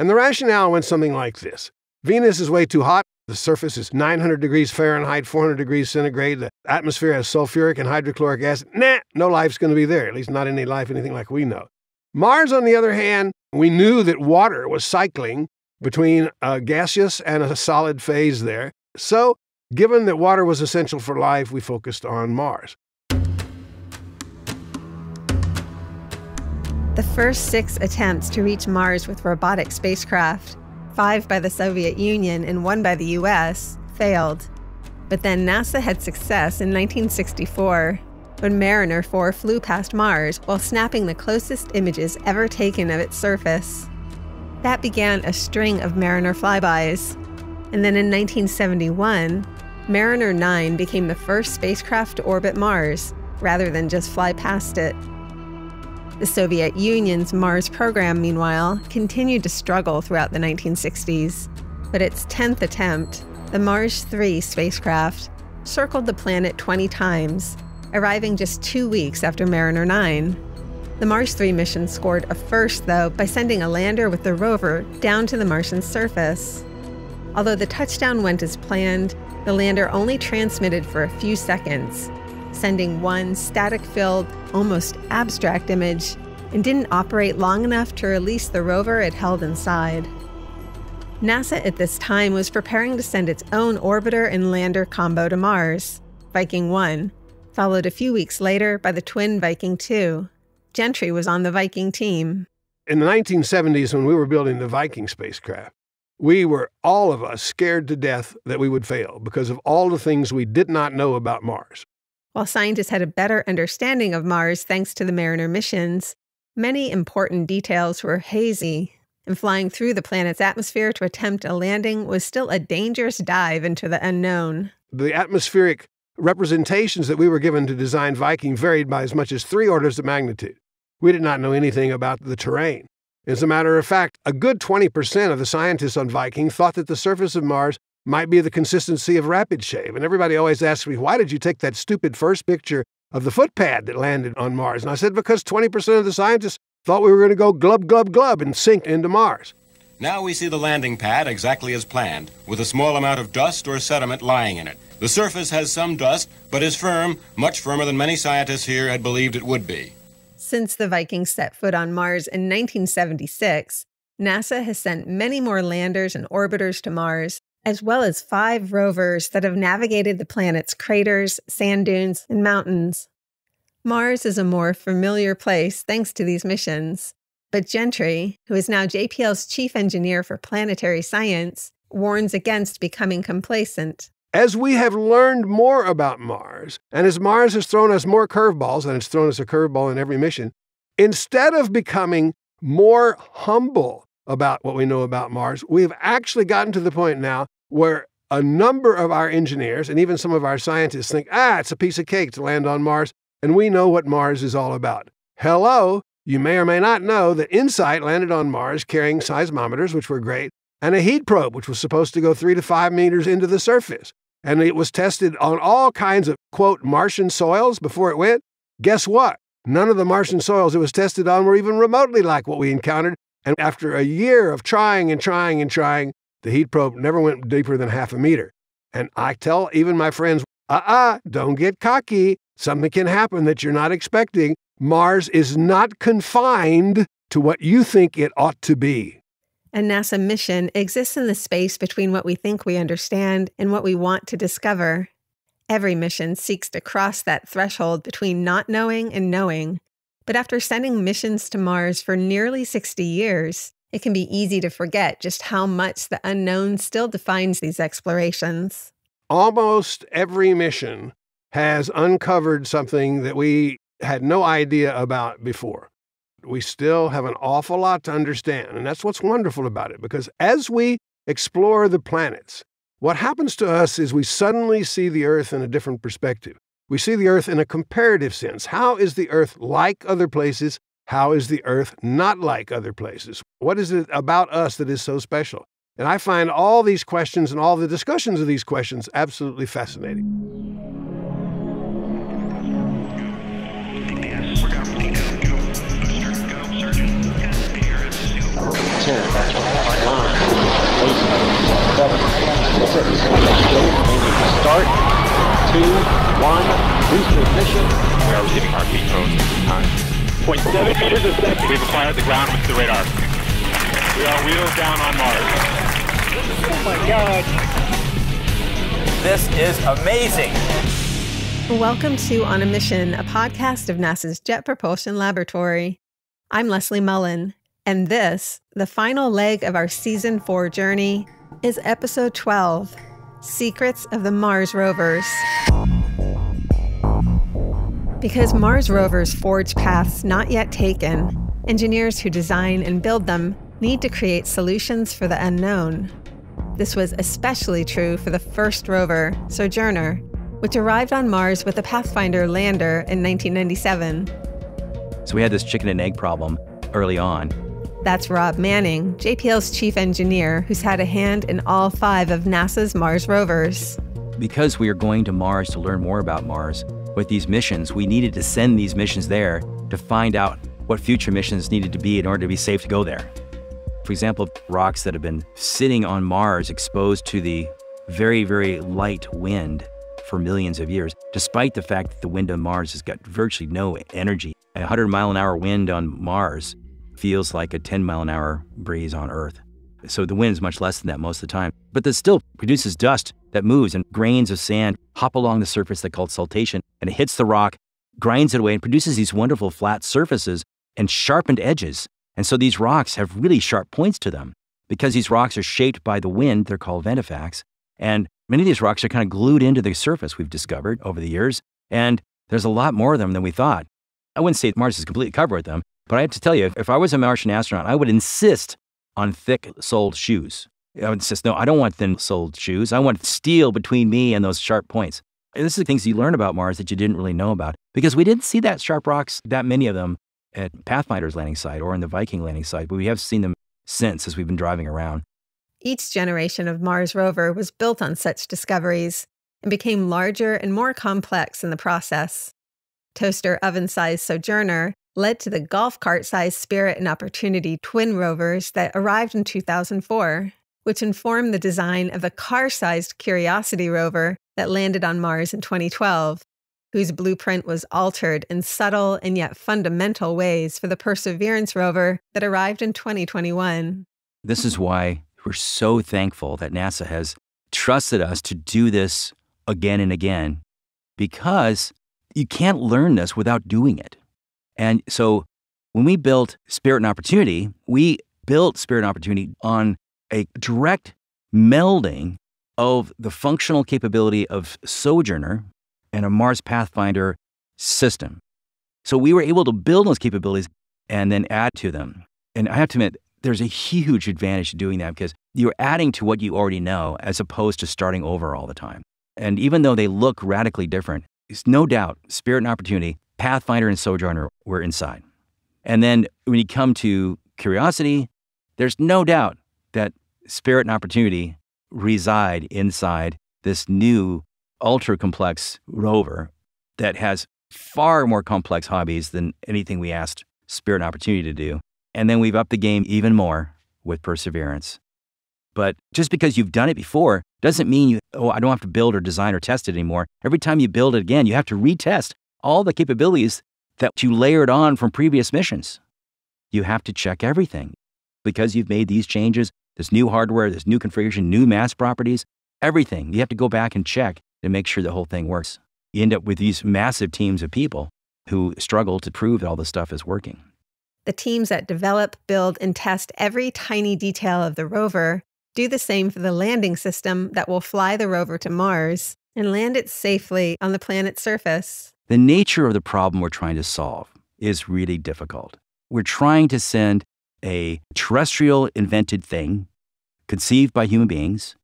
And the rationale went something like this Venus is way too hot. The surface is 900 degrees Fahrenheit, 400 degrees centigrade. The atmosphere has sulfuric and hydrochloric acid. Nah, no life's going to be there, at least not any life, anything like we know. Mars, on the other hand, we knew that water was cycling between a gaseous and a solid phase there. So, given that water was essential for life, we focused on Mars. The first six attempts to reach Mars with robotic spacecraft, five by the Soviet Union and one by the US, failed. But then NASA had success in 1964 when Mariner 4 flew past Mars while snapping the closest images ever taken of its surface. That began a string of Mariner flybys. And then in 1971, Mariner 9 became the first spacecraft to orbit Mars, rather than just fly past it. The Soviet Union's Mars program, meanwhile, continued to struggle throughout the 1960s. But its 10th attempt, the Mars 3 spacecraft, circled the planet 20 times, arriving just two weeks after Mariner 9. The Mars 3 mission scored a first, though, by sending a lander with the rover down to the Martian surface. Although the touchdown went as planned, the lander only transmitted for a few seconds, sending one static filled, almost abstract image, and didn't operate long enough to release the rover it held inside. NASA at this time was preparing to send its own orbiter and lander combo to Mars, Viking 1, followed a few weeks later by the twin Viking 2. Gentry was on the Viking team. In the 1970s, when we were building the Viking spacecraft, we were all of us scared to death that we would fail because of all the things we did not know about Mars. While scientists had a better understanding of Mars thanks to the Mariner missions, many important details were hazy, and flying through the planet's atmosphere to attempt a landing was still a dangerous dive into the unknown. The atmospheric representations that we were given to design Viking varied by as much as three orders of magnitude. We did not know anything about the terrain. As a matter of fact, a good 20% of the scientists on Viking thought that the surface of Mars might be the consistency of rapid shave. And everybody always asks me, why did you take that stupid first picture of the footpad that landed on Mars? And I said, because 20% of the scientists thought we were going to go glub, glub, glub and sink into Mars. Now we see the landing pad exactly as planned, with a small amount of dust or sediment lying in it. The surface has some dust, but is firm, much firmer than many scientists here had believed it would be. Since the Vikings set foot on Mars in 1976, NASA has sent many more landers and orbiters to Mars as well as five rovers that have navigated the planet's craters, sand dunes, and mountains. Mars is a more familiar place thanks to these missions. But Gentry, who is now JPL's chief engineer for planetary science, warns against becoming complacent. As we have learned more about Mars, and as Mars has thrown us more curveballs, and it's thrown us a curveball in every mission, instead of becoming more humble about what we know about Mars. We've actually gotten to the point now where a number of our engineers and even some of our scientists think, ah, it's a piece of cake to land on Mars, and we know what Mars is all about. Hello, you may or may not know that InSight landed on Mars carrying seismometers, which were great, and a heat probe, which was supposed to go three to five meters into the surface. And it was tested on all kinds of, quote, Martian soils before it went. Guess what? None of the Martian soils it was tested on were even remotely like what we encountered and after a year of trying and trying and trying, the heat probe never went deeper than half a meter. And I tell even my friends, uh uh-uh, uh, do not get cocky. Something can happen that you're not expecting. Mars is not confined to what you think it ought to be. A NASA mission exists in the space between what we think we understand and what we want to discover. Every mission seeks to cross that threshold between not knowing and knowing. But after sending missions to Mars for nearly 60 years, it can be easy to forget just how much the unknown still defines these explorations. Almost every mission has uncovered something that we had no idea about before. We still have an awful lot to understand, and that's what's wonderful about it because as we explore the planets, what happens to us is we suddenly see the Earth in a different perspective. We see the earth in a comparative sense. How is the earth like other places? How is the earth not like other places? What is it about us that is so special? And I find all these questions and all the discussions of these questions absolutely fascinating. Start, two, one, booster ignition. We are receiving heartbeat tones at this time. 0.7 meters a second. We've acquired the ground with the radar. We are wheels down on Mars. Oh my god. This is amazing. Welcome to On a Mission, a podcast of NASA's Jet Propulsion Laboratory. I'm Leslie Mullen, and this, the final leg of our season four journey, is episode 12 Secrets of the Mars Rovers. Because Mars rovers forge paths not yet taken, engineers who design and build them need to create solutions for the unknown. This was especially true for the first rover, Sojourner, which arrived on Mars with the Pathfinder lander in 1997. So we had this chicken and egg problem early on. That's Rob Manning, JPL's chief engineer, who's had a hand in all five of NASA's Mars rovers. Because we are going to Mars to learn more about Mars with these missions, we needed to send these missions there to find out what future missions needed to be in order to be safe to go there. For example, rocks that have been sitting on Mars exposed to the very, very light wind for millions of years, despite the fact that the wind on Mars has got virtually no energy. A 100 mile an hour wind on Mars feels like a 10 mile an hour breeze on Earth. So the wind's much less than that most of the time. But this still produces dust that moves, and grains of sand hop along the surface that called saltation, and it hits the rock, grinds it away, and produces these wonderful flat surfaces and sharpened edges. And so these rocks have really sharp points to them. Because these rocks are shaped by the wind, they're called ventifacts. And many of these rocks are kind of glued into the surface, we've discovered over the years. And there's a lot more of them than we thought. I wouldn't say Mars is completely covered with them, but I have to tell you, if I was a Martian astronaut, I would insist on thick soled shoes. I would insist, no, I don't want thin soled shoes. I want steel between me and those sharp points. And this is the things you learn about Mars that you didn't really know about because we didn't see that sharp rocks, that many of them at Pathfinder's landing site or in the Viking landing site, but we have seen them since as we've been driving around. Each generation of Mars rover was built on such discoveries and became larger and more complex in the process. Toaster oven sized Sojourner led to the golf cart sized Spirit and Opportunity twin rovers that arrived in 2004, which informed the design of the car sized Curiosity rover that landed on Mars in 2012, whose blueprint was altered in subtle and yet fundamental ways for the Perseverance rover that arrived in 2021. This is why we're so thankful that NASA has trusted us to do this again and again because you can't learn this without doing it. And so when we built Spirit and Opportunity, we built Spirit and Opportunity on a direct melding of the functional capability of Sojourner and a Mars Pathfinder system. So we were able to build those capabilities and then add to them. And I have to admit, there's a huge advantage to doing that because you're adding to what you already know as opposed to starting over all the time. And even though they look radically different, it's no doubt Spirit and Opportunity Pathfinder and Sojourner were inside. And then when you come to curiosity, there's no doubt that spirit and opportunity reside inside this new ultra complex rover that has far more complex hobbies than anything we asked spirit and opportunity to do. And then we've upped the game even more with perseverance. But just because you've done it before doesn't mean you, oh, I don't have to build or design or test it anymore. Every time you build it again, you have to retest all the capabilities that you layered on from previous missions. You have to check everything because you've made these changes, this new hardware, this new configuration, new mass properties, everything. You have to go back and check to make sure the whole thing works. You end up with these massive teams of people who struggle to prove that all this stuff is working. The teams that develop, build, and test every tiny detail of the rover do the same for the landing system that will fly the rover to Mars and land it safely on the planet's surface. The nature of the problem we're trying to solve is really difficult. We're trying to send a terrestrial invented thing, conceived by human beings,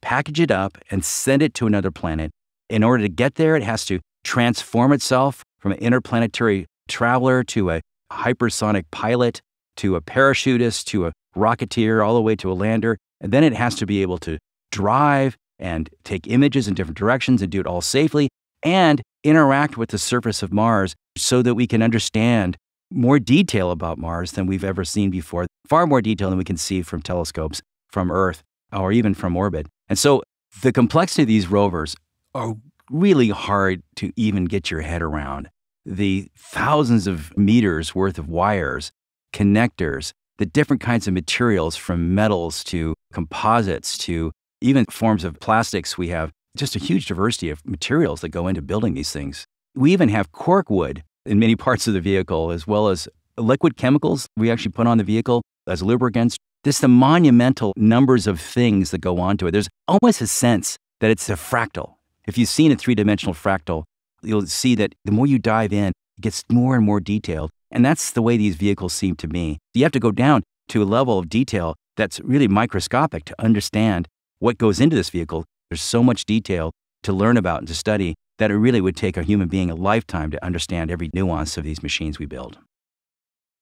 package it up, and send it to another planet. In order to get there, it has to transform itself from an interplanetary traveler to a hypersonic pilot to a parachutist to a rocketeer, all the way to a lander. And then it has to be able to drive and take images in different directions and do it all safely and interact with the surface of Mars so that we can understand more detail about Mars than we've ever seen before, far more detail than we can see from telescopes from Earth. or even from orbit. And so the complexity of these rovers are really hard to even get your head around. The thousands of meters worth of wires, connectors, the different kinds of materials from metals to composites to even forms of plastics. We have just a huge diversity of materials that go into building these things. We even have cork wood in many parts of the vehicle, as well as liquid chemicals we actually put on the vehicle as lubricants. Just the monumental numbers of things that go onto it. There's almost a sense that it's a fractal. If you've seen a three dimensional fractal, you'll see that the more you dive in, it gets more and more detailed. And that's the way these vehicles seem to me. You have to go down to a level of detail that's really microscopic to understand what goes into this vehicle. There's so much detail to learn about and to study that it really would take a human being a lifetime to understand every nuance of these machines we build.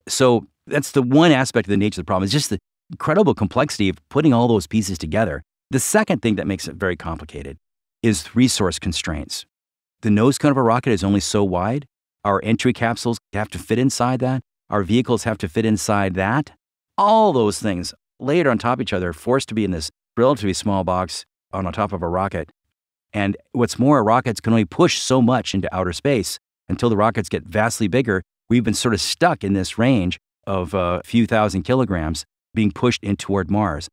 So that's the one aspect of the nature of the problem. It's just the incredible complexity of putting all those pieces together. The second thing that makes it very complicated is resource constraints. The nose cone of a rocket is only so wide. Our entry capsules have to fit inside that. Our vehicles have to fit inside that. All those things layered on top of each other, forced to be in this relatively small box on top of a rocket. And what's more, rockets can only push so much into outer space until the rockets get vastly bigger. We've been sort of stuck in this range of a few thousand kilograms being pushed in toward Mars.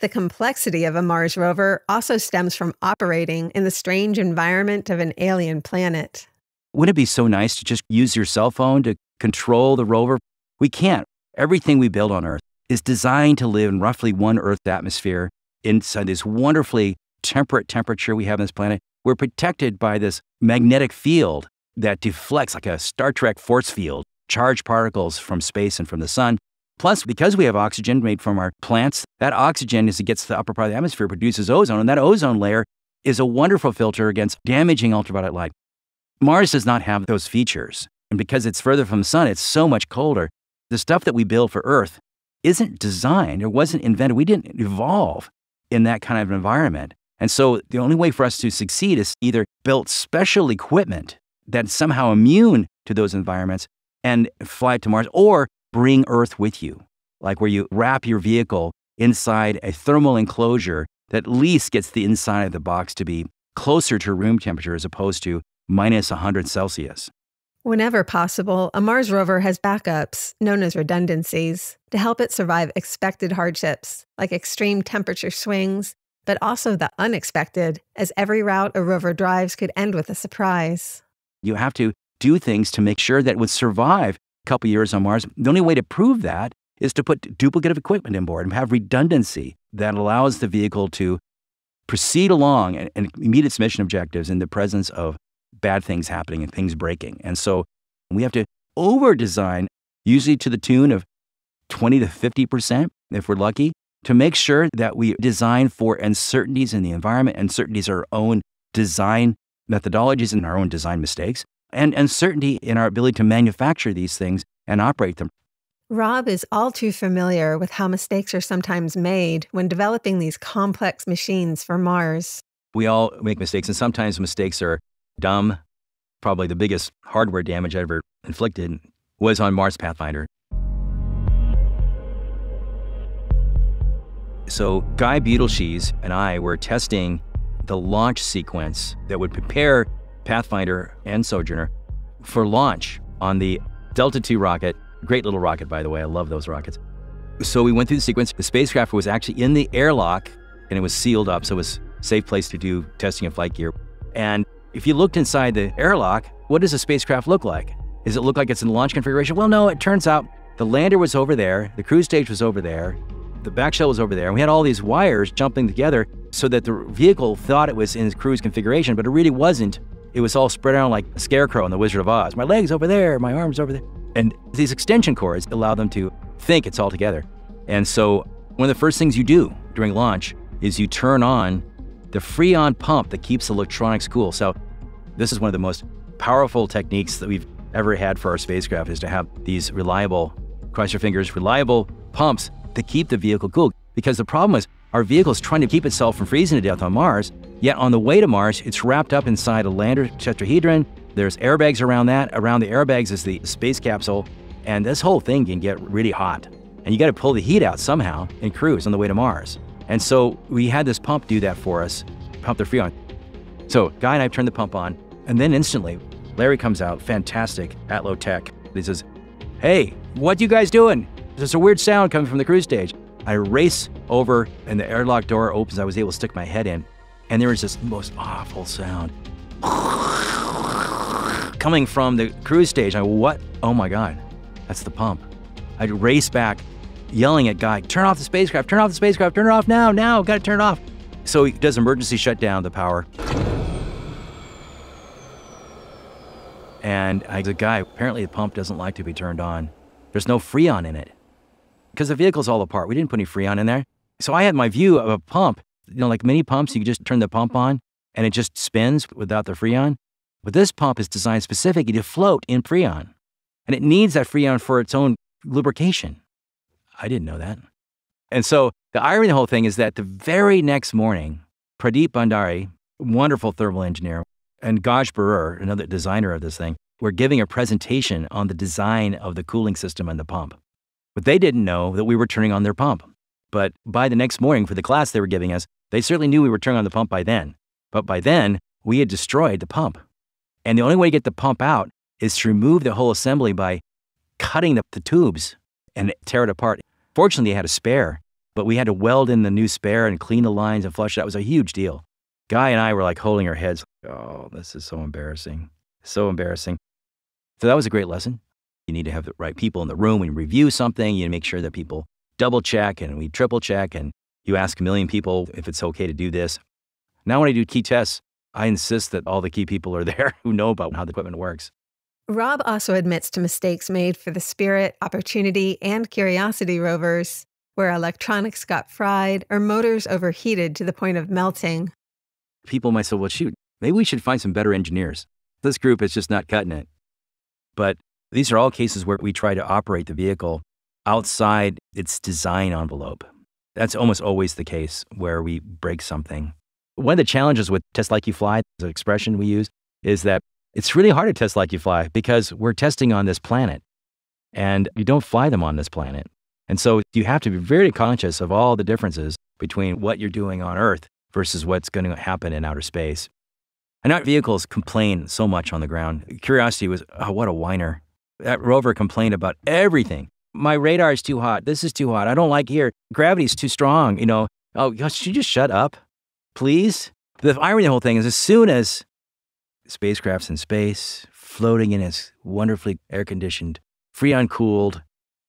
The complexity of a Mars rover also stems from operating in the strange environment of an alien planet. Wouldn't it be so nice to just use your cell phone to control the rover? We can't. Everything we build on Earth is designed to live in roughly one Earth atmosphere inside this wonderfully temperate temperature we have on this planet. We're protected by this magnetic field that deflects like a Star Trek force field, charged particles from space and from the sun. Plus, because we have oxygen made from our plants, that oxygen, as it gets to the upper part of the atmosphere, produces ozone, and that ozone layer is a wonderful filter against damaging ultraviolet light. Mars does not have those features. And because it's further from the sun, it's so much colder. The stuff that we build for Earth isn't designed or wasn't invented. We didn't evolve in that kind of environment. And so the only way for us to succeed is either build special equipment that's somehow immune to those environments and fly to Mars or bring Earth with you, like where you wrap your vehicle inside a thermal enclosure that at least gets the inside of the box to be closer to room temperature as opposed to minus 100 Celsius. Whenever possible, a Mars rover has backups, known as redundancies, to help it survive expected hardships, like extreme temperature swings, but also the unexpected, as every route a rover drives could end with a surprise. You have to do things to make sure that it would survive a couple years on Mars. The only way to prove that is to put duplicative equipment in board and have redundancy that allows the vehicle to proceed along and, and meet its mission objectives in the presence of bad things happening and things breaking. And so we have to over design, usually to the tune of 20 to 50%, if we're lucky, to make sure that we design for uncertainties in the environment, uncertainties in our own design methodologies and our own design mistakes, and uncertainty in our ability to manufacture these things and operate them. Rob is all too familiar with how mistakes are sometimes made when developing these complex machines for Mars. We all make mistakes, and sometimes mistakes are dumb. Probably the biggest hardware damage I ever inflicted was on Mars Pathfinder. So, Guy Beutelschies and I were testing the launch sequence that would prepare Pathfinder and Sojourner for launch on the Delta II rocket. Great little rocket, by the way. I love those rockets. So we went through the sequence. The spacecraft was actually in the airlock and it was sealed up, so it was a safe place to do testing of flight gear. And if you looked inside the airlock, what does a spacecraft look like? Does it look like it's in launch configuration? Well, no, it turns out the lander was over there, the cruise stage was over there, the back shell was over there, and we had all these wires jumping together so that the vehicle thought it was in its cruise configuration, but it really wasn't. It was all spread out like a scarecrow in The Wizard of Oz. My leg's over there, my arm's over there. And these extension cords allow them to think it's all together. And so, one of the first things you do during launch is you turn on the Freon pump that keeps electronics cool. So, this is one of the most powerful techniques that we've ever had for our spacecraft is to have these reliable, cross your fingers, reliable pumps to keep the vehicle cool. Because the problem is our vehicle is trying to keep itself from freezing to death on Mars, yet on the way to Mars, it's wrapped up inside a lander tetrahedron. There's airbags around that. Around the airbags is the space capsule, and this whole thing can get really hot. And you got to pull the heat out somehow and cruise on the way to Mars. And so we had this pump do that for us, pump the Freon. So Guy and I turned the pump on, and then instantly, Larry comes out, fantastic, ATLO tech. He says, Hey, what you guys doing? There's a weird sound coming from the cruise stage. I race over, and the airlock door opens. I was able to stick my head in, and there was this most awful sound coming from the cruise stage. I what? Oh my God, that's the pump. I'd race back, yelling at Guy, turn off the spacecraft, turn off the spacecraft, turn it off now, now, gotta turn it off. So he does emergency shut down the power. And I the guy, apparently the pump doesn't like to be turned on. There's no freon in it. Because the vehicle's all apart. We didn't put any freon in there. So I had my view of a pump, you know, like many pumps, you just turn the pump on and it just spins without the freon. But this pump is designed specifically to float in freon. And it needs that freon for its own lubrication. I didn't know that. And so the irony of the whole thing is that the very next morning, Pradeep Bhandari, wonderful thermal engineer, and Gaj Birur, another designer of this thing, were giving a presentation on the design of the cooling system and the pump. But they didn't know that we were turning on their pump. But by the next morning, for the class they were giving us, they certainly knew we were turning on the pump by then. But by then, we had destroyed the pump. And the only way to get the pump out is to remove the whole assembly by cutting the, the tubes and tear it apart. Fortunately, they had a spare, but we had to weld in the new spare and clean the lines and flush it. That was a huge deal. Guy and I were like holding our heads. Oh, this is so embarrassing. So embarrassing. So that was a great lesson. You need to have the right people in the room when you review something. You make sure that people double check and we triple check and you ask a million people if it's okay to do this. Now, when I do key tests, I insist that all the key people are there who know about how the equipment works. Rob also admits to mistakes made for the Spirit, Opportunity, and Curiosity rovers, where electronics got fried or motors overheated to the point of melting. People might say, well, shoot, maybe we should find some better engineers. This group is just not cutting it. But these are all cases where we try to operate the vehicle outside its design envelope. That's almost always the case where we break something. One of the challenges with test like you fly, the expression we use, is that it's really hard to test like you fly because we're testing on this planet and you don't fly them on this planet. And so you have to be very conscious of all the differences between what you're doing on Earth versus what's going to happen in outer space. And our vehicles complain so much on the ground. Curiosity was, oh, what a whiner. That rover complained about everything. My radar is too hot. This is too hot. I don't like here. Gravity's too strong. You know, oh, gosh, should you just shut up, please? The irony of the whole thing is as soon as spacecraft's in space, floating in its wonderfully air conditioned, freon cooled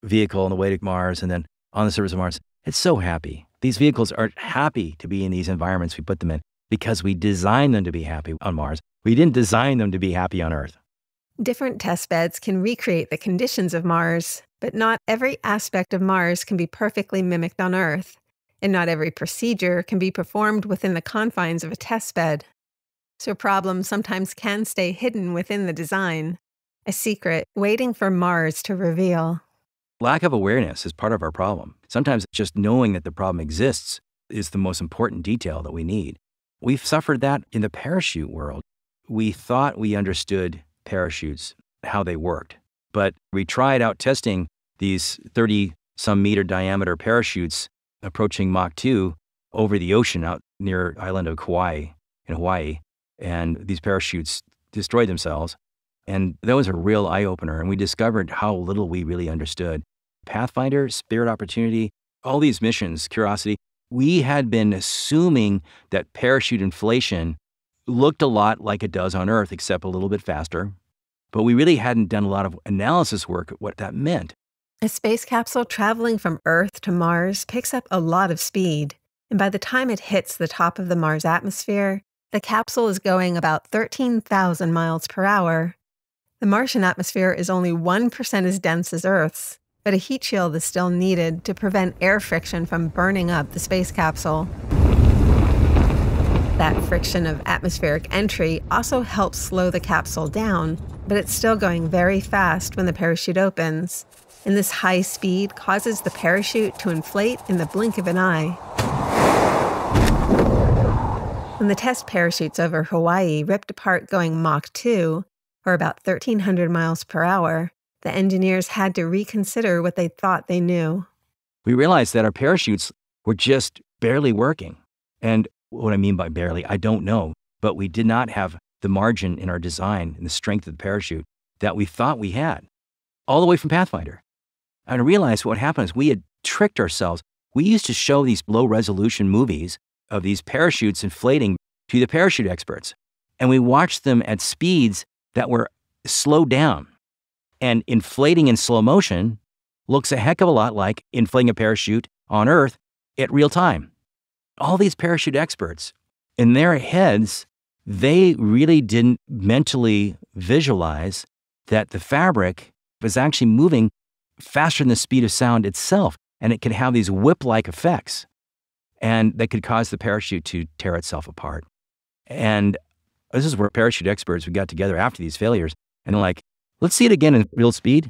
vehicle on the way to Mars and then on the surface of Mars. It's so happy. These vehicles are happy to be in these environments we put them in because we designed them to be happy on Mars. We didn't design them to be happy on Earth. Different test beds can recreate the conditions of Mars, but not every aspect of Mars can be perfectly mimicked on Earth, and not every procedure can be performed within the confines of a test bed so problems sometimes can stay hidden within the design, a secret waiting for Mars to reveal. Lack of awareness is part of our problem. Sometimes just knowing that the problem exists is the most important detail that we need. We've suffered that in the parachute world. We thought we understood parachutes, how they worked, but we tried out testing these 30 some meter diameter parachutes approaching Mach 2 over the ocean out near island of Kauai in Hawaii and these parachutes destroyed themselves. And that was a real eye opener. And we discovered how little we really understood. Pathfinder, Spirit Opportunity, all these missions, Curiosity, we had been assuming that parachute inflation looked a lot like it does on Earth, except a little bit faster. But we really hadn't done a lot of analysis work at what that meant. A space capsule traveling from Earth to Mars picks up a lot of speed. And by the time it hits the top of the Mars atmosphere, the capsule is going about 13,000 miles per hour. The Martian atmosphere is only 1% as dense as Earth's, but a heat shield is still needed to prevent air friction from burning up the space capsule. That friction of atmospheric entry also helps slow the capsule down, but it's still going very fast when the parachute opens. And this high speed causes the parachute to inflate in the blink of an eye. When the test parachutes over Hawaii ripped apart going Mach 2, or about 1,300 miles per hour, the engineers had to reconsider what they thought they knew. We realized that our parachutes were just barely working. And what I mean by barely, I don't know, but we did not have the margin in our design and the strength of the parachute that we thought we had, all the way from Pathfinder. And I realized what happened is we had tricked ourselves. We used to show these low resolution movies of these parachutes inflating to the parachute experts. And we watched them at speeds that were slowed down. And inflating in slow motion looks a heck of a lot like inflating a parachute on Earth at real time. All these parachute experts, in their heads, they really didn't mentally visualize that the fabric was actually moving faster than the speed of sound itself, and it could have these whip like effects, and that could cause the parachute to tear itself apart. And this is where parachute experts we got together after these failures, and they're like, let's see it again in real speed.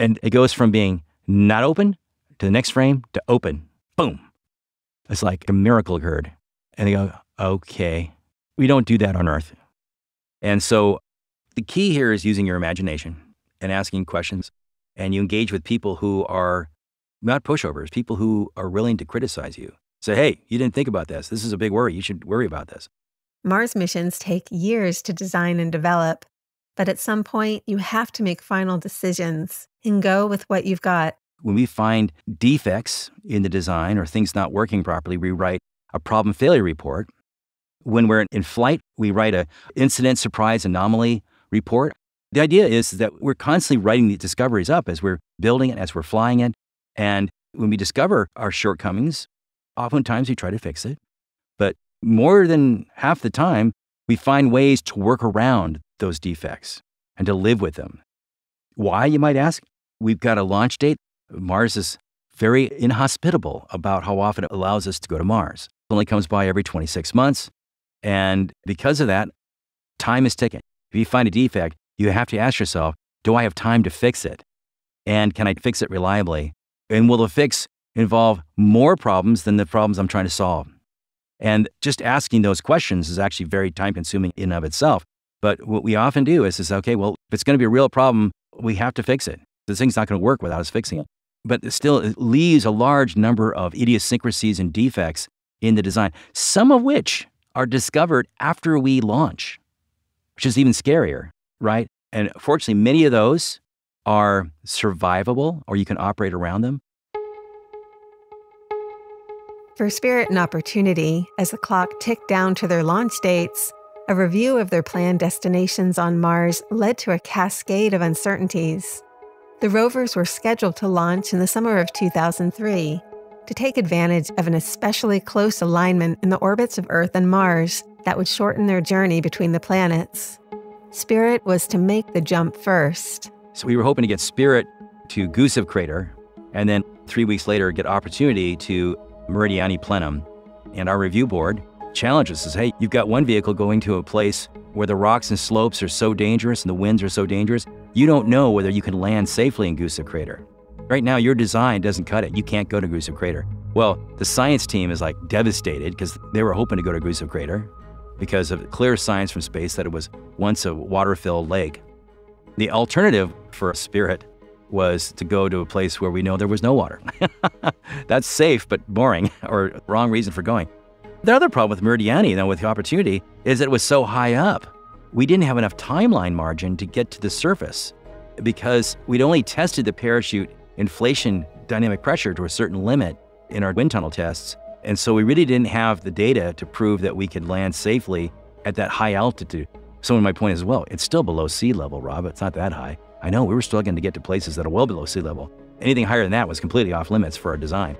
And it goes from being not open to the next frame to open. Boom. It's like a miracle occurred. And they go, okay, we don't do that on Earth. And so the key here is using your imagination and asking questions. And you engage with people who are not pushovers, people who are willing to criticize you. Say, hey, you didn't think about this. This is a big worry. You should worry about this. Mars missions take years to design and develop, but at some point you have to make final decisions and go with what you've got. When we find defects in the design or things not working properly, we write a problem failure report. When we're in flight, we write a incident surprise anomaly report. The idea is that we're constantly writing the discoveries up as we're building it, as we're flying it. And when we discover our shortcomings, oftentimes we try to fix it. But more than half the time, we find ways to work around those defects and to live with them. Why, you might ask? We've got a launch date. Mars is very inhospitable about how often it allows us to go to Mars. It only comes by every 26 months. And because of that, time is ticking. If you find a defect, you have to ask yourself, do I have time to fix it? And can I fix it reliably? And will the fix involve more problems than the problems I'm trying to solve? And just asking those questions is actually very time consuming in of itself. But what we often do is, is okay, well, if it's going to be a real problem, we have to fix it. This thing's not going to work without us fixing it. But still, it leaves a large number of idiosyncrasies and defects in the design, some of which are discovered after we launch, which is even scarier, right? And fortunately, many of those are survivable or you can operate around them. For Spirit and Opportunity, as the clock ticked down to their launch dates, a review of their planned destinations on Mars led to a cascade of uncertainties. The rovers were scheduled to launch in the summer of 2003 to take advantage of an especially close alignment in the orbits of Earth and Mars that would shorten their journey between the planets. Spirit was to make the jump first. So we were hoping to get Spirit to Gusev Crater, and then three weeks later get Opportunity to Meridiani Planum. And our review board challenges us, hey, you've got one vehicle going to a place where the rocks and slopes are so dangerous and the winds are so dangerous, you don't know whether you can land safely in Gusev Crater. Right now, your design doesn't cut it. You can't go to Gusev Crater. Well, the science team is like devastated because they were hoping to go to Gusev Crater because of clear signs from space that it was once a water filled lake. The alternative for a Spirit was to go to a place where we know there was no water. That's safe, but boring, or wrong reason for going. The other problem with Meridiani, though, with the opportunity, is it was so high up. We didn't have enough timeline margin to get to the surface because we'd only tested the parachute inflation dynamic pressure to a certain limit in our wind tunnel tests. And so we really didn't have the data to prove that we could land safely at that high altitude. So my point is, well, it's still below sea level, Rob. It's not that high. I know we were struggling to get to places that are well below sea level. Anything higher than that was completely off limits for our design.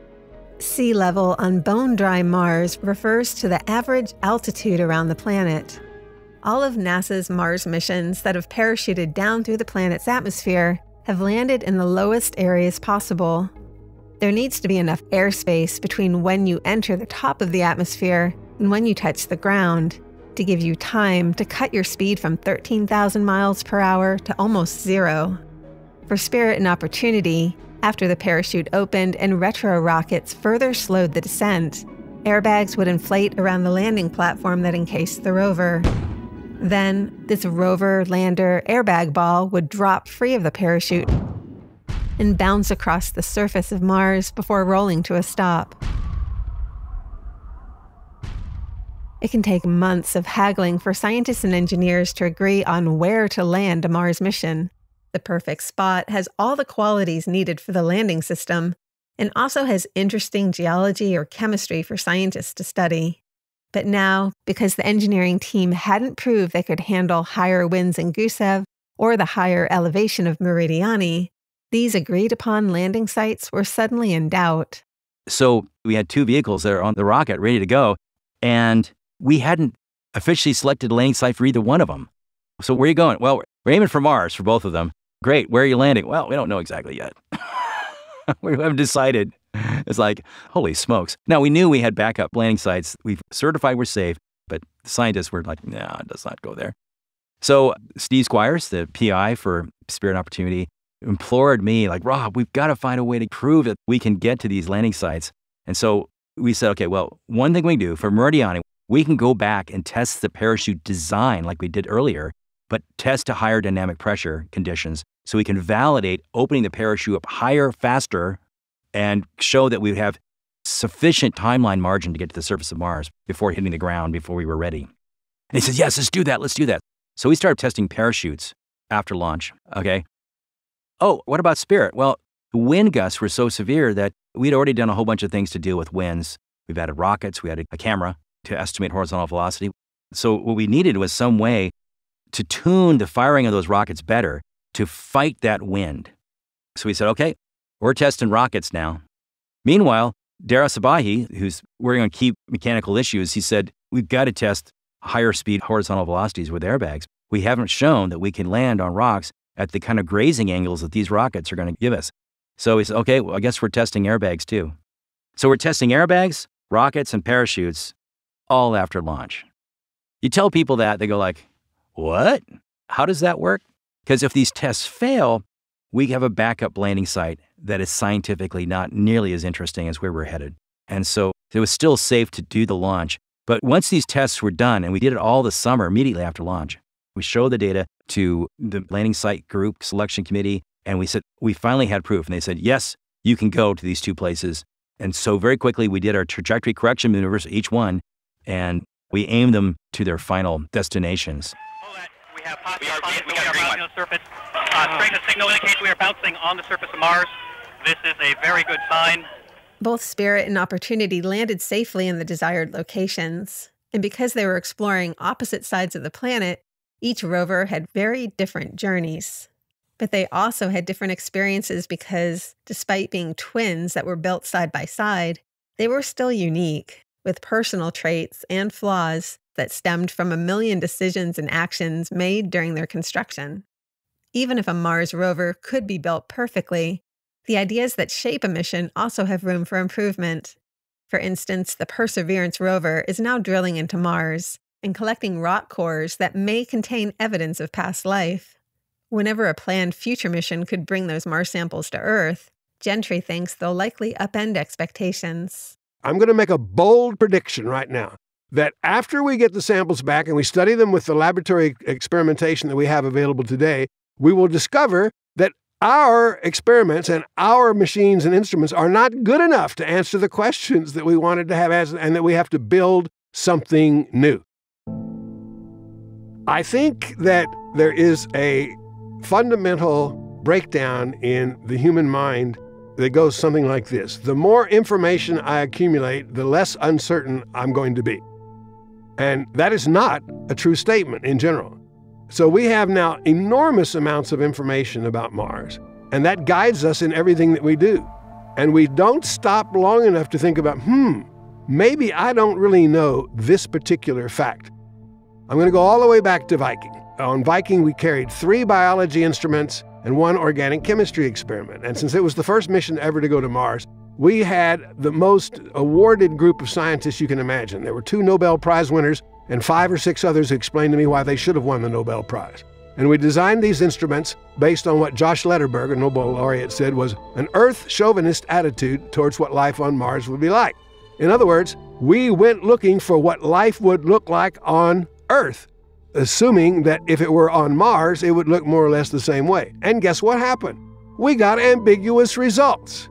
Sea level on bone dry Mars refers to the average altitude around the planet. All of NASA's Mars missions that have parachuted down through the planet's atmosphere have landed in the lowest areas possible. There needs to be enough airspace between when you enter the top of the atmosphere and when you touch the ground to give you time to cut your speed from 13,000 miles per hour to almost zero. For Spirit and Opportunity, after the parachute opened and retro rockets further slowed the descent, airbags would inflate around the landing platform that encased the rover. Then, this rover lander airbag ball would drop free of the parachute and bounce across the surface of Mars before rolling to a stop. It can take months of haggling for scientists and engineers to agree on where to land a Mars mission. The perfect spot has all the qualities needed for the landing system and also has interesting geology or chemistry for scientists to study. But now, because the engineering team hadn't proved they could handle higher winds in Gusev or the higher elevation of Meridiani, these agreed upon landing sites were suddenly in doubt. So we had two vehicles that are on the rocket ready to go, and we hadn't officially selected landing site for either one of them. So where are you going? Well, we're aiming for Mars for both of them. Great. Where are you landing? Well, we don't know exactly yet. we haven't decided. It's like, holy smokes. Now, we knew we had backup landing sites. We've certified we're safe, but the scientists were like, no, it does not go there. So Steve Squyres, the PI for Spirit Opportunity, implored me, like, Rob, we've got to find a way to prove that we can get to these landing sites. And so we said, okay, well, one thing we do for Meridiani, we can go back and test the parachute design like we did earlier, but test to higher dynamic pressure conditions so we can validate opening the parachute up higher, faster, and show that we have sufficient timeline margin to get to the surface of Mars before hitting the ground, before we were ready. And he says, Yes, let's do that. Let's do that. So we started testing parachutes after launch. Okay. Oh, what about Spirit? Well, the wind gusts were so severe that we'd already done a whole bunch of things to deal with winds. We've added rockets, we added a camera to estimate horizontal velocity. So what we needed was some way to tune the firing of those rockets better to fight that wind. So we said, okay, we're testing rockets now. Meanwhile, Dara Sabahi, who's working on key mechanical issues, he said, we've got to test higher speed horizontal velocities with airbags. We haven't shown that we can land on rocks at the kind of grazing angles that these rockets are going to give us. So he said, okay, well, I guess we're testing airbags too. So we're testing airbags, rockets, and parachutes all after launch. You tell people that, they go like, what? How does that work? Because if these tests fail, we have a backup landing site that is scientifically not nearly as interesting as where we're headed. And so it was still safe to do the launch. But once these tests were done, and we did it all the summer immediately after launch, we showed the data to the landing site group selection committee, and we said, we finally had proof. And they said, yes, you can go to these two places. And so very quickly, we did our trajectory correction maneuvers, each one, and we aim them to their final destinations have we are, we, we are bouncing on the surface. Uh, strength of signal indicates we are bouncing on the surface of Mars. This is a very good sign. Both Spirit and Opportunity landed safely in the desired locations. And because they were exploring opposite sides of the planet, each rover had very different journeys. But they also had different experiences because, despite being twins that were built side by side, they were still unique, with personal traits and flaws that stemmed from a million decisions and actions made during their construction. Even if a Mars rover could be built perfectly, the ideas that shape a mission also have room for improvement. For instance, the Perseverance rover is now drilling into Mars and collecting rock cores that may contain evidence of past life. Whenever a planned future mission could bring those Mars samples to Earth, Gentry thinks they'll likely upend expectations. I'm going to make a bold prediction right now that after we get the samples back and we study them with the laboratory experimentation that we have available today, we will discover that our experiments and our machines and instruments are not good enough to answer the questions that we wanted to have and that we have to build something new. I think that there is a fundamental breakdown in the human mind that goes something like this The more information I accumulate, the less uncertain I'm going to be. And that is not a true statement in general. So we have now enormous amounts of information about Mars, and that guides us in everything that we do. And we don't stop long enough to think about, hmm, maybe I don't really know this particular fact. I'm going to go all the way back to Viking. On Viking, we carried three biology instruments and one organic chemistry experiment. And since it was the first mission ever to go to Mars, we had the most awarded group of scientists you can imagine. There were two Nobel Prize winners and five or six others who explained to me why they should have won the Nobel Prize. And we designed these instruments based on what Josh Lederberg, a Nobel laureate, said was an Earth chauvinist attitude towards what life on Mars would be like. In other words, we went looking for what life would look like on Earth, assuming that if it were on Mars, it would look more or less the same way. And guess what happened? We got ambiguous results.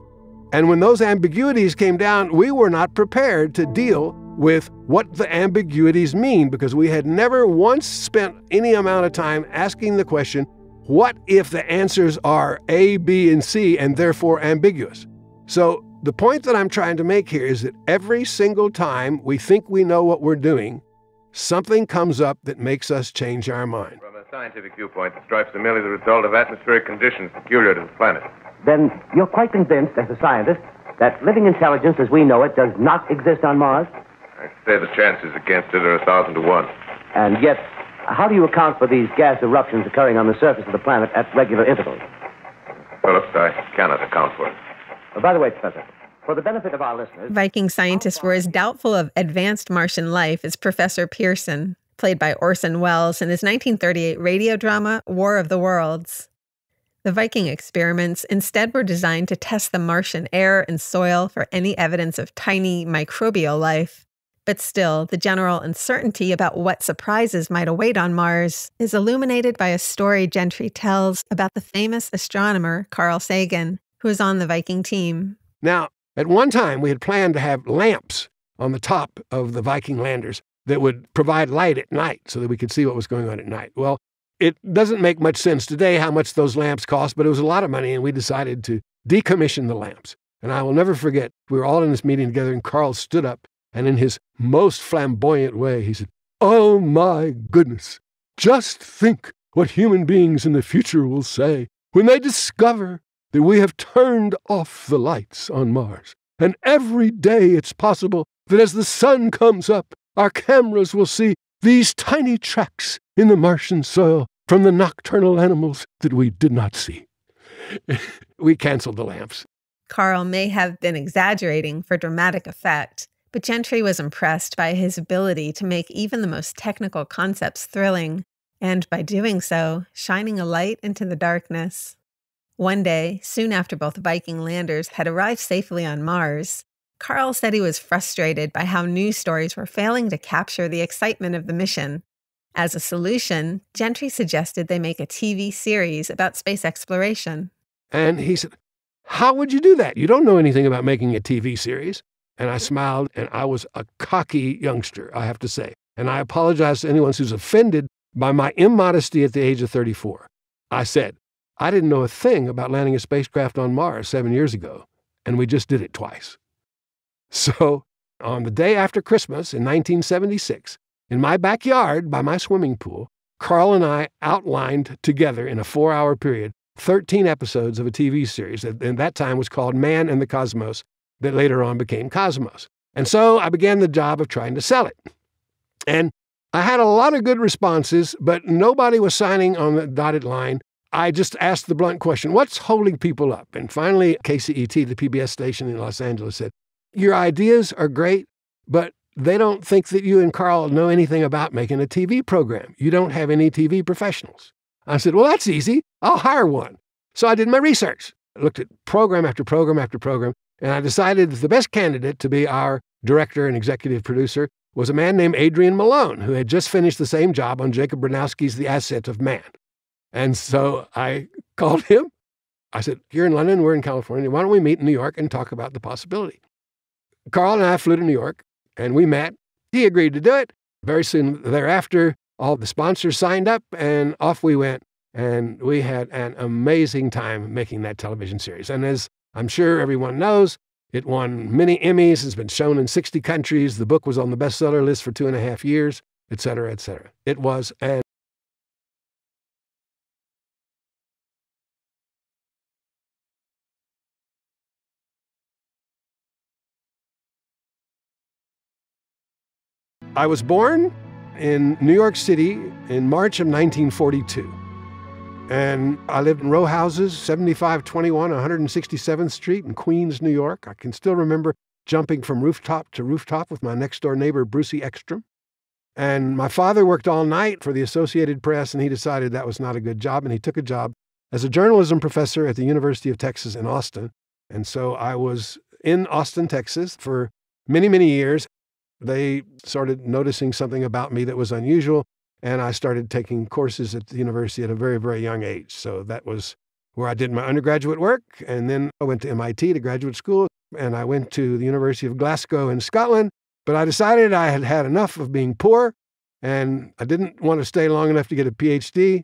And when those ambiguities came down, we were not prepared to deal with what the ambiguities mean because we had never once spent any amount of time asking the question what if the answers are A, B, and C and therefore ambiguous? So, the point that I'm trying to make here is that every single time we think we know what we're doing, something comes up that makes us change our mind. From a scientific viewpoint, the stripes are merely the result of atmospheric conditions peculiar to the planet. Then you're quite convinced, as a scientist, that living intelligence as we know it does not exist on Mars? I'd say the chances against it are a thousand to one. And yet, how do you account for these gas eruptions occurring on the surface of the planet at regular intervals? Phillips, I cannot account for it. Uh, by the way, Professor, for the benefit of our listeners, Viking scientists were as doubtful of advanced Martian life as Professor Pierson, played by Orson Welles in his 1938 radio drama War of the Worlds. The Viking experiments instead were designed to test the Martian air and soil for any evidence of tiny microbial life. But still, the general uncertainty about what surprises might await on Mars is illuminated by a story Gentry tells about the famous astronomer Carl Sagan, who was on the Viking team. Now, at one time, we had planned to have lamps on the top of the Viking landers that would provide light at night so that we could see what was going on at night. Well, it doesn't make much sense today how much those lamps cost, but it was a lot of money, and we decided to decommission the lamps. And I will never forget, we were all in this meeting together, and Carl stood up, and in his most flamboyant way, he said, Oh my goodness, just think what human beings in the future will say when they discover that we have turned off the lights on Mars. And every day it's possible that as the sun comes up, our cameras will see these tiny tracks in the Martian soil from the nocturnal animals that we did not see. we canceled the lamps. Carl may have been exaggerating for dramatic effect, but Gentry was impressed by his ability to make even the most technical concepts thrilling, and by doing so, shining a light into the darkness. One day, soon after both Viking landers had arrived safely on Mars, Carl said he was frustrated by how news stories were failing to capture the excitement of the mission. As a solution, Gentry suggested they make a TV series about space exploration. And he said, How would you do that? You don't know anything about making a TV series. And I smiled, and I was a cocky youngster, I have to say. And I apologize to anyone who's offended by my immodesty at the age of 34. I said, I didn't know a thing about landing a spacecraft on Mars seven years ago, and we just did it twice. So, on the day after Christmas in 1976, in my backyard by my swimming pool, Carl and I outlined together in a four hour period 13 episodes of a TV series that at that time was called Man and the Cosmos, that later on became Cosmos. And so I began the job of trying to sell it. And I had a lot of good responses, but nobody was signing on the dotted line. I just asked the blunt question what's holding people up? And finally, KCET, the PBS station in Los Angeles, said, Your ideas are great, but they don't think that you and Carl know anything about making a TV program. You don't have any TV professionals. I said, Well, that's easy. I'll hire one. So I did my research. I looked at program after program after program, and I decided that the best candidate to be our director and executive producer was a man named Adrian Malone, who had just finished the same job on Jacob Bronowski's The Ascent of Man. And so I called him. I said, You're in London, we're in California. Why don't we meet in New York and talk about the possibility? Carl and I flew to New York and we met. He agreed to do it. Very soon thereafter, all the sponsors signed up and off we went. And we had an amazing time making that television series. And as I'm sure everyone knows, it won many Emmys, it's been shown in 60 countries. The book was on the bestseller list for two and a half years, et cetera, et cetera. It was an I was born in New York City in March of 1942. And I lived in row houses, 7521 167th Street in Queens, New York. I can still remember jumping from rooftop to rooftop with my next door neighbor, Brucey Ekstrom. And my father worked all night for the Associated Press, and he decided that was not a good job, and he took a job as a journalism professor at the University of Texas in Austin. And so I was in Austin, Texas for many, many years they started noticing something about me that was unusual. And I started taking courses at the university at a very, very young age. So that was where I did my undergraduate work. And then I went to MIT to graduate school. And I went to the University of Glasgow in Scotland. But I decided I had had enough of being poor and I didn't want to stay long enough to get a PhD.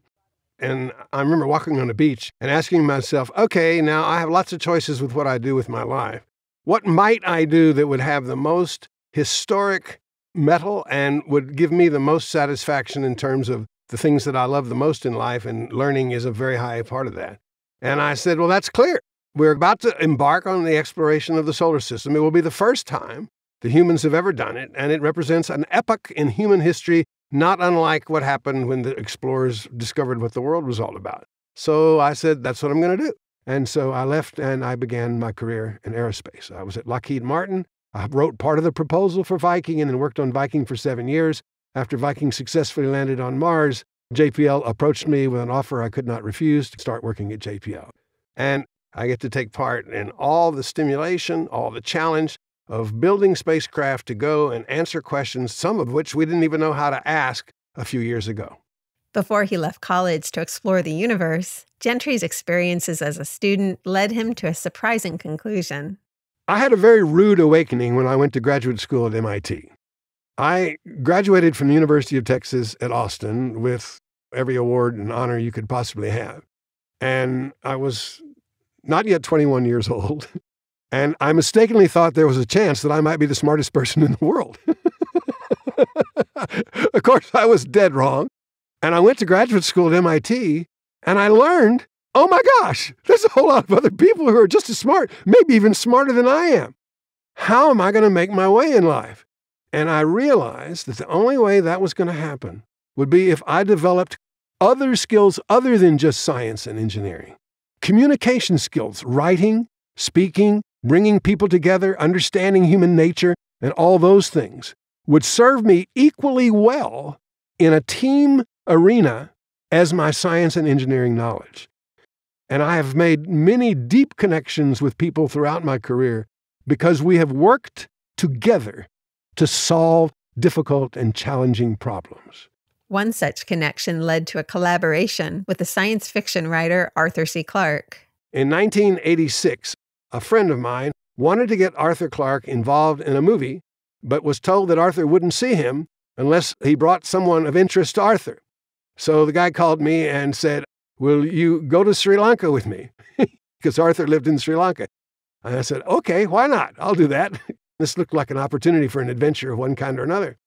And I remember walking on the beach and asking myself, okay, now I have lots of choices with what I do with my life. What might I do that would have the most historic metal and would give me the most satisfaction in terms of the things that I love the most in life? And learning is a very high part of that. And I said, well, that's clear. We're about to embark on the exploration of the solar system. It will be the first time the humans have ever done it, and it represents an epoch in human history, not unlike what happened when the explorers discovered what the world was all about. So I said, that's what I'm going to do. And so I left and I began my career in aerospace. I was at Lockheed Martin. I wrote part of the proposal for Viking and then worked on Viking for seven years. After Viking successfully landed on Mars, JPL approached me with an offer I could not refuse to start working at JPL. And I get to take part in all the stimulation, all the challenge of building spacecraft to go and answer questions, some of which we didn't even know how to ask a few years ago. Before he left college to explore the universe, Gentry's experiences as a student led him to a surprising conclusion. I had a very rude awakening when I went to graduate school at MIT. I graduated from the University of Texas at Austin with every award and honor you could possibly have. And I was not yet 21 years old. And I mistakenly thought there was a chance that I might be the smartest person in the world. of course, I was dead wrong. And I went to graduate school at MIT and I learned oh my gosh, there's a whole lot of other people who are just as smart, maybe even smarter than I am. How am I going to make my way in life? And I realized that the only way that was going to happen would be if I developed other skills other than just science and engineering communication skills, writing, speaking, bringing people together, understanding human nature, and all those things would serve me equally well in a team arena as my science and engineering knowledge. And I have made many deep connections with people throughout my career because we have worked together to solve difficult and challenging problems. One such connection led to a collaboration with the science fiction writer Arthur C. Clarke. In 1986, a friend of mine wanted to get Arthur Clarke involved in a movie, but was told that Arthur wouldn't see him unless he brought someone of interest to Arthur. So the guy called me and said, Will you go to Sri Lanka with me? Because Arthur lived in Sri Lanka. And I said, Okay, why not? I'll do that. this looked like an opportunity for an adventure of one kind or another.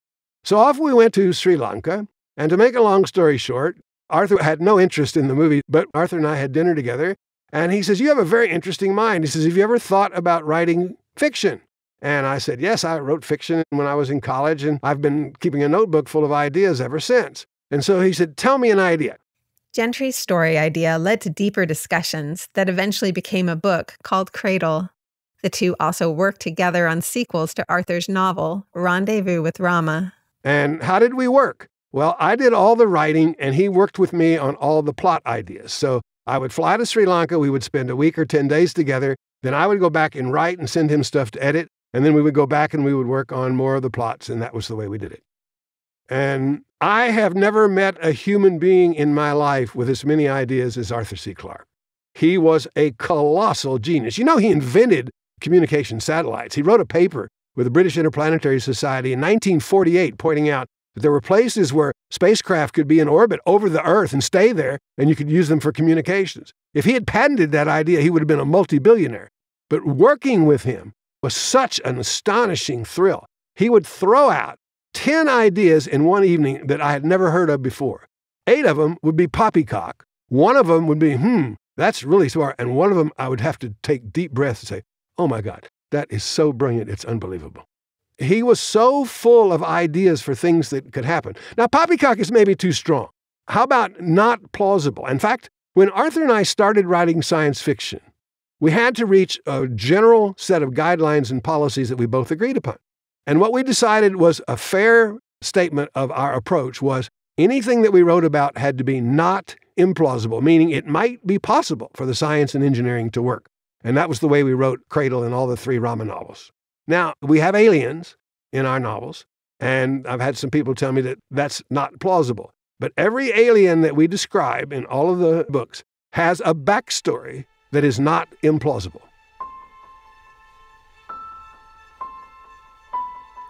So off we went to Sri Lanka. And to make a long story short, Arthur had no interest in the movie, but Arthur and I had dinner together. And he says, You have a very interesting mind. He says, Have you ever thought about writing fiction? And I said, Yes, I wrote fiction when I was in college, and I've been keeping a notebook full of ideas ever since. And so he said, Tell me an idea. Gentry's story idea led to deeper discussions that eventually became a book called Cradle. The two also worked together on sequels to Arthur's novel, Rendezvous with Rama. And how did we work? Well, I did all the writing, and he worked with me on all the plot ideas. So I would fly to Sri Lanka. We would spend a week or 10 days together. Then I would go back and write and send him stuff to edit. And then we would go back and we would work on more of the plots. And that was the way we did it. And I have never met a human being in my life with as many ideas as Arthur C. Clarke. He was a colossal genius. You know, he invented communication satellites. He wrote a paper with the British Interplanetary Society in 1948 pointing out that there were places where spacecraft could be in orbit over the Earth and stay there, and you could use them for communications. If he had patented that idea, he would have been a multi billionaire. But working with him was such an astonishing thrill. He would throw out 10 ideas in one evening that I had never heard of before. Eight of them would be poppycock. One of them would be, hmm, that's really smart. And one of them, I would have to take deep breaths and say, oh my God, that is so brilliant, it's unbelievable. He was so full of ideas for things that could happen. Now, poppycock is maybe too strong. How about not plausible? In fact, when Arthur and I started writing science fiction, we had to reach a general set of guidelines and policies that we both agreed upon. And what we decided was a fair statement of our approach was anything that we wrote about had to be not implausible, meaning it might be possible for the science and engineering to work. And that was the way we wrote Cradle and all the three Rama novels. Now, we have aliens in our novels, and I've had some people tell me that that's not plausible. But every alien that we describe in all of the books has a backstory that is not implausible.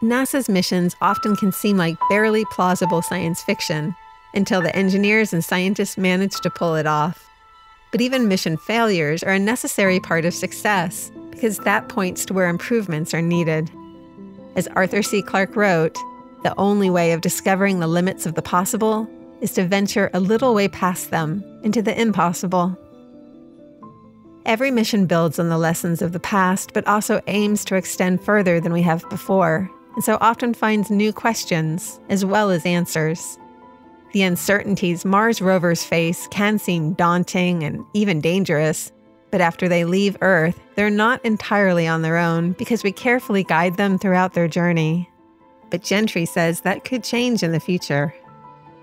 NASA's missions often can seem like barely plausible science fiction until the engineers and scientists manage to pull it off. But even mission failures are a necessary part of success because that points to where improvements are needed. As Arthur C. Clarke wrote, the only way of discovering the limits of the possible is to venture a little way past them into the impossible. Every mission builds on the lessons of the past, but also aims to extend further than we have before, and so often finds new questions as well as answers. The uncertainties Mars rovers face can seem daunting and even dangerous, but after they leave Earth, they're not entirely on their own because we carefully guide them throughout their journey. But Gentry says that could change in the future.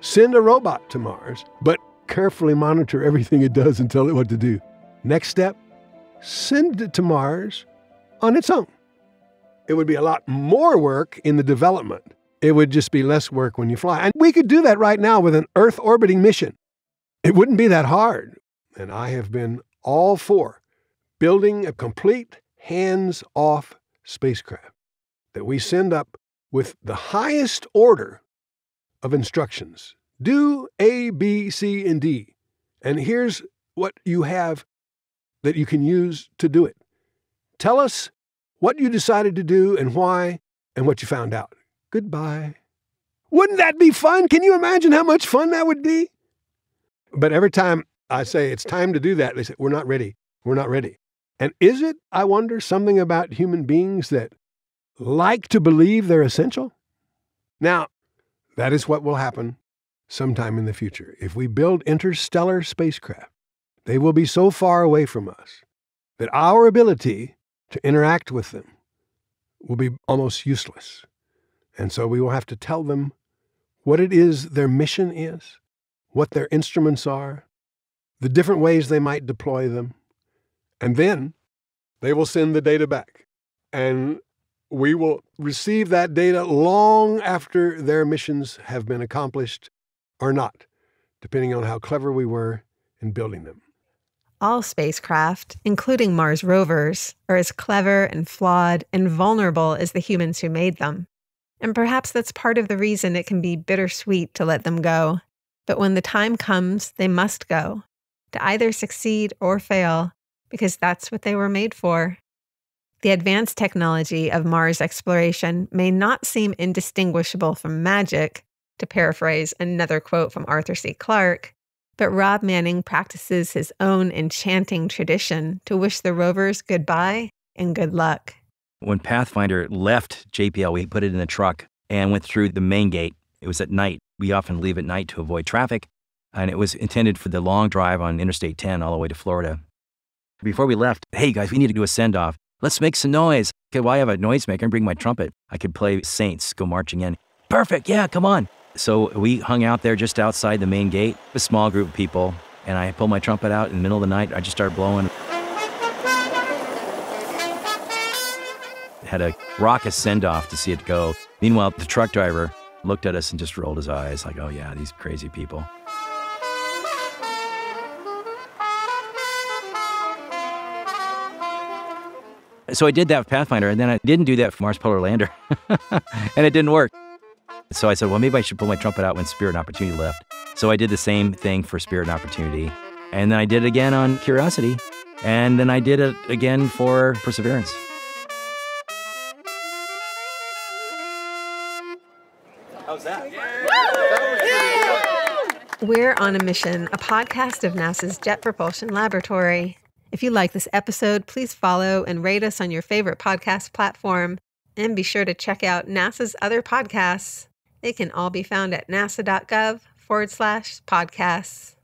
Send a robot to Mars, but carefully monitor everything it does and tell it what to do. Next step send it to Mars on its own. It would be a lot more work in the development it would just be less work when you fly. And we could do that right now with an Earth orbiting mission. It wouldn't be that hard. And I have been all for building a complete hands off spacecraft that we send up with the highest order of instructions. Do A, B, C, and D. And here's what you have that you can use to do it. Tell us what you decided to do and why and what you found out. Goodbye. Wouldn't that be fun? Can you imagine how much fun that would be? But every time I say it's time to do that, they say, We're not ready. We're not ready. And is it, I wonder, something about human beings that like to believe they're essential? Now, that is what will happen sometime in the future. If we build interstellar spacecraft, they will be so far away from us that our ability to interact with them will be almost useless. And so we will have to tell them what it is their mission is, what their instruments are, the different ways they might deploy them. And then they will send the data back. And we will receive that data long after their missions have been accomplished or not, depending on how clever we were in building them. All spacecraft, including Mars rovers, are as clever and flawed and vulnerable as the humans who made them. And perhaps that's part of the reason it can be bittersweet to let them go. But when the time comes, they must go, to either succeed or fail, because that's what they were made for. The advanced technology of Mars exploration may not seem indistinguishable from magic, to paraphrase another quote from Arthur C. Clarke, but Rob Manning practices his own enchanting tradition to wish the rovers goodbye and good luck. When Pathfinder left JPL, we put it in the truck and went through the main gate. It was at night. We often leave at night to avoid traffic, and it was intended for the long drive on Interstate 10 all the way to Florida. Before we left, hey guys, we need to do a send off. Let's make some noise. Okay, well, I have a noisemaker and bring my trumpet. I could play Saints go marching in. Perfect, yeah, come on. So we hung out there just outside the main gate, a small group of people, and I pulled my trumpet out in the middle of the night. I just started blowing. had a raucous send off to see it go. Meanwhile, the truck driver looked at us and just rolled his eyes, like, oh, yeah, these crazy people. So I did that with Pathfinder, and then I didn't do that for Mars Polar Lander, and it didn't work. So I said, well, maybe I should pull my trumpet out when Spirit and Opportunity left. So I did the same thing for Spirit and Opportunity, and then I did it again on Curiosity, and then I did it again for Perseverance. How's that? We're on a Mission, a podcast of NASA's Jet Propulsion Laboratory. If you like this episode, please follow and rate us on your favorite podcast platform. And be sure to check out NASA's other podcasts. They can all be found at nasa.gov forward slash podcasts.